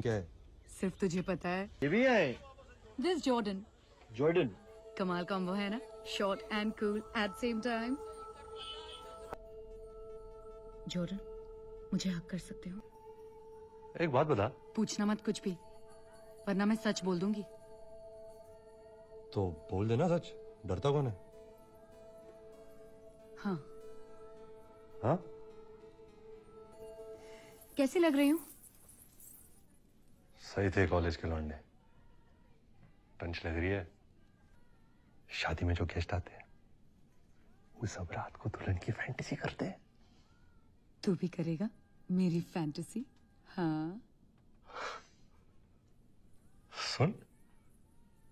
क्या है? सिर्फ़ तुझे पता है। ये भी है? दिस जॉर्डन जॉर्डन कमाल कॉम्बो है ना? Short and cool at same time Jordan मुझे हक कर सकते हो? एक बात बता। पूछना मत कुछ भी वरना मैं सच बोल दूँगी। तो बोल देना सच। डरता कौन है? हाँ। हाँ? कैसी लग रही हूँ? सही थे कॉलेज के लौंडे। टंच लग रही है। शादी में जो गेस्ट आते हैं वो सब रात को दुल्हन की फैंटेसी करते हैं। तू भी करेगा? मेरी फैंटेसी हाँ। सुन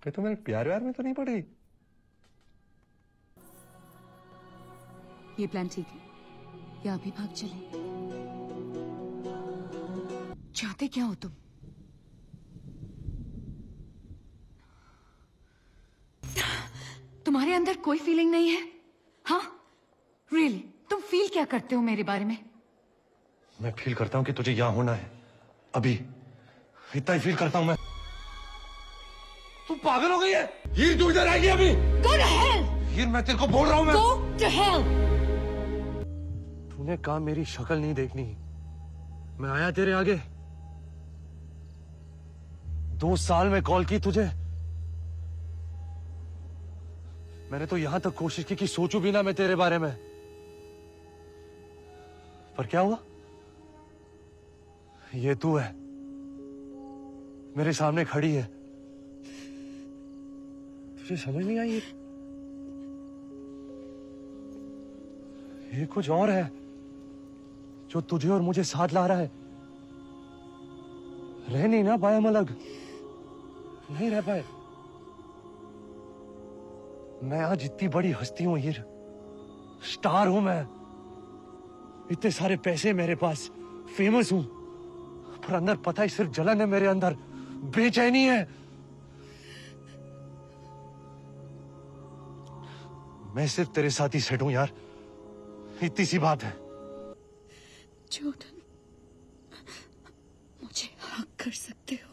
कहीं तो मेरे प्यार व्यार में तो नहीं पड़ी ये प्लान ठीक है। या अभी भाग चले। चाहते क्या हो तुम? तुम्हारे अंदर कोई फीलिंग नहीं है? हाँ रियली तुम फील क्या करते हो मेरे बारे में? मैं फील करता हूँ कि तुझे यहाँ होना है। अभी। इतना ही फील करता हूँ मैं। तू पागल हो गई है? हीर तू इधर आएगी अभी। Go to hell! हीर मैं तेरे को बोल रहा हूँ मैं। Go to hell! तूने कहा मेरी शक्ल नहीं देखनी। मैं आया तेरे आगे। दो साल में कॉल की तुझे। मैंने तो यहाँ तक कोशिश की कि सोचू भी ना मैं तेरे बारे में। पर क्या हुआ? ये तू है। मेरे सामने खड़ी है। तुझे समझ नहीं आई? ये कुछ और है जो तुझे और मुझे साथ ला रहा है। रह नहीं ना पाए हम अलग। नहीं रह पाए। मैं आज इतनी बड़ी हस्ती हूँ, हीर। स्टार हूँ मैं। इतने सारे पैसे मेरे पास फ़ेमस हूँ। पर अंदर पता ही सिर्फ़ जलन है मेरे अंदर। बेचैनी है। मैं सिर्फ़ तेरे साथ ही सेट हूँ, यार। इतनी सी बात है। मुझे हक कर सकते हो?